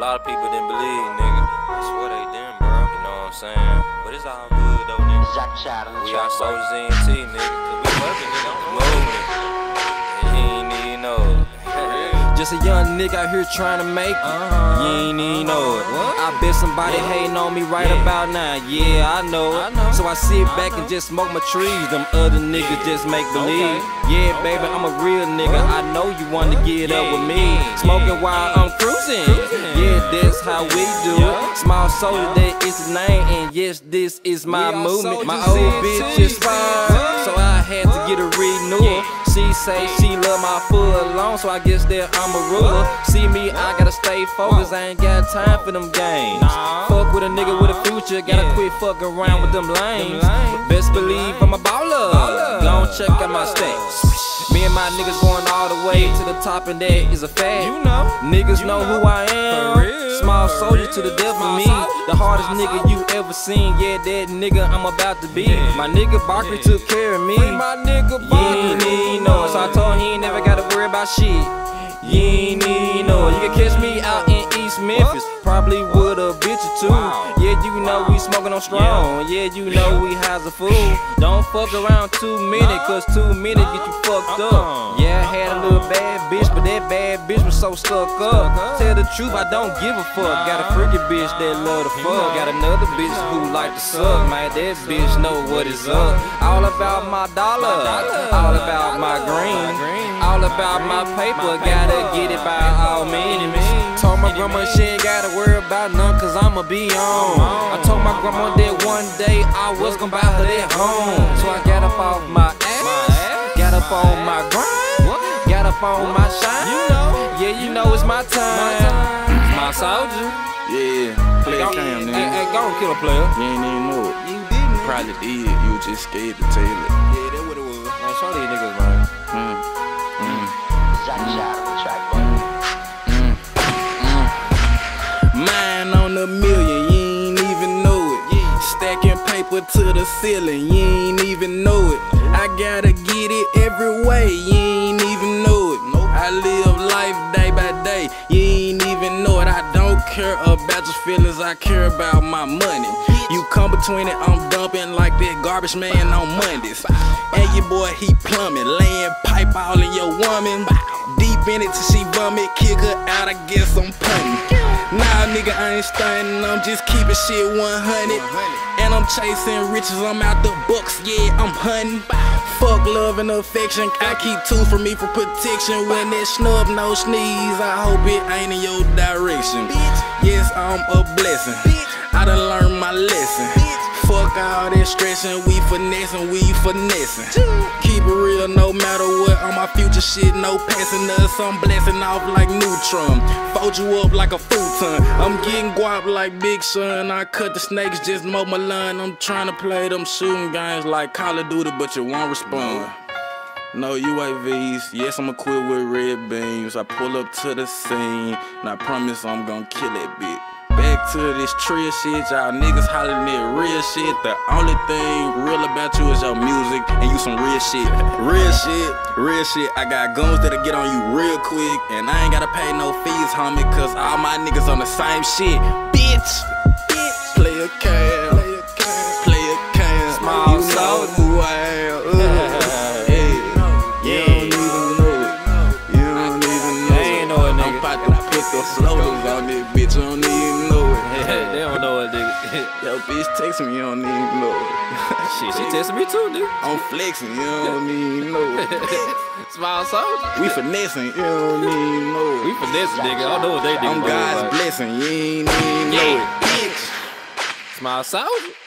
lot of people didn't believe, nigga. I swear they didn't, bro. You know what I'm saying? But it's all good, though, nigga. We are soldiers ENT, nigga. Cause we working, nigga. Moving. And he ain't even know it. Just a young nigga out here trying to make it. Uh-huh. You ain't even know it. I bet somebody hating on me right Yeah. about now. Yeah, I know it. I know. So I sit back and just smoke my trees. Them other niggas just make believe. Yeah, baby, I'm a real nigga. I know you wanna get up with me. Yeah, Smoking yeah, while yeah. I'm cruising. Cruising. Yeah, that's how we do it. Small soldier, that is the name. And yes, this is my movement. My old bitch is fine. So I had to get a renewal. She say she love my foot alone, so I guess that I'm a ruler. See me, I gotta stay focused. I ain't got time for them games. Fuck with a nigga with a future, gotta quit fucking around with them lames. Best believe I'm a baller. And check out my stats. Me and my niggas going all top, and that is a fact. You know. Niggas You know, know. who I am. Small soldier to the death of me. soldier, The hardest small nigga soldier. you ever seen. Yeah, that nigga I'm about to be. Yeah. My nigga Barkley Yeah. took care of me. Free my nigga Barkley. know it. So I told him he ain't never gotta worry about shit. You ain't know. You can catch me out in East Memphis. Probably with smoking on strong. Yeah, you know we high as a fool. Don't fuck around too many, cause too many get you fucked up. Yeah, I had a little bad bitch, but that bad bitch was so stuck up. Tell the truth, I don't give a fuck. Got a freaky bitch that love to fuck. Got another bitch who like to suck. Man, that bitch know what is up. All about my dollar. All about my green. All about my paper. Gotta get it by all means. Means. Told my grandma she ain't gotta worry about none, cause I'ma be on. on. I told my grandma that one day I was gonna buy her that home. So I got up off my ass. Got up on my grind. Got up on my shine. You know. Yeah, you know it's my time. My time. My soldier. Yeah, play a Go- cam, Hey, nigga. hey, go on, kill a player. You ain't even know it. You didn't. Probably did. You was just scared to tell it. Yeah, that what it was. Man, show these niggas, man. Mm. Mm. Mine Paper to the ceiling, you ain't even know it. I gotta get it every way, you ain't even know it. I live life day by day, you ain't even know it. I don't care about your feelings, I care about my money. You come between it, I'm dumping like that garbage man on Mondays. And your boy, he plumbing, laying pipe all in your woman. Deep in it till she vomit, kick her out, I guess I'm. Nah, nigga, I ain't stunning, I'm just keeping shit 100. And I'm chasing riches, I'm out the books, yeah, I'm hunting. Fuck love and affection, I keep two for me for protection. When that snub no sneeze, I hope it ain't in your direction. Yes, I'm a blessing. I done learned my lesson. Fuck all that stressing, we finessing, we finessing. Keep it real no matter what, on my future shit, no passing us. I'm blasting off like neutron. Fold you up like a futon. I'm getting guap like Big Sean. I cut the snakes, just mow my lawn. I'm trying to play them shooting games like Call of Duty, but you won't respond. No UAVs, yes, I'ma quit with red beams. I pull up to the scene, and I promise I'm gonna kill that bitch. To this trill shit, y'all niggas hollering that real shit. The only thing real about you is your music and you some real shit. Real shit, real shit. I got guns that'll get on you real quick, and I ain't gotta pay no fees, homie, cause all my niggas on the same shit. Bitch, bitch. Play a cam, play a cam, play a cam. Small you know who I am. Hey, you don't even know it. You don't even know They ain't know it, nigga. about to put the slogans on this bitch. You don't they don't know it, nigga. Yo, bitch, text me. You don't need no. it. Shit, she tested me too, nigga. I'm flexing. You don't know it. Small soldier. We finessing. You don't even no. We finessing, nigga. I don't know what they do. I'm God's blessing. You ain't even know it. Small soldier.